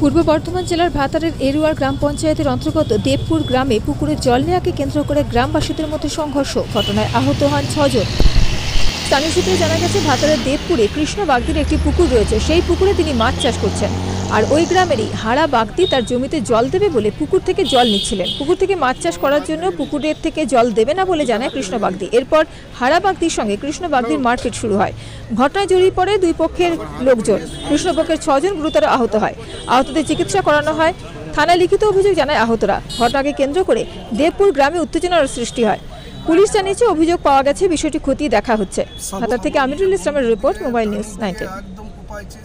পূর্ব বর্ধমান জেলার ভাতারের এরুয়ার গ্রাম পঞ্চায়েতের অন্তর্গত দেবপুর গ্রামে পুকুরের জল নেয়াকে কেন্দ্র করে গ্রামবাসীদের মধ্যে সংঘর্ষ। ঘটনায় আহত হন ছজন স্থানীয় সূত্রে জানা গেছে, ভাতারের দেবপুরে কৃষ্ণ বাগদির একটি পুকুর রয়েছে। সেই পুকুরে তিনি মাছ চাষ করছেন। আর ওই গ্রামেরই হাড়া বাগদি তার জমিতে জল দেবে বলে পুকুর থেকে জল নিচ্ছিলেন। পুকুর থেকে মাছ চাষ করার জন্য পুকুরের থেকে জল দেবে না বলে জানায় কৃষ্ণ বাগদি। এরপর হাড়া বাগদির সঙ্গে কৃষ্ণ বাগদির মারপিট শুরু হয়। ঘটনায় জড়িয়ে পড়ে দুই পক্ষের লোকজন। কৃষ্ণপক্ষের ছজন গুরুতর আহত হয়। আহতদের চিকিৎসা করানো হয়। থানায় লিখিত অভিযোগ জানায় আহতরা। ঘটনাকে কেন্দ্র করে দেবপুর গ্রামে উত্তেজনার সৃষ্টি হয়। পুলিশ জানিয়েছে অভিযোগ পাওয়া গেছে, বিষয়টি খতিয়ে দেখা হচ্ছে। ভাতার থেকে আমিরুল ইসলামের রিপোর্ট, মোবাইল নিউজ কোপাইছে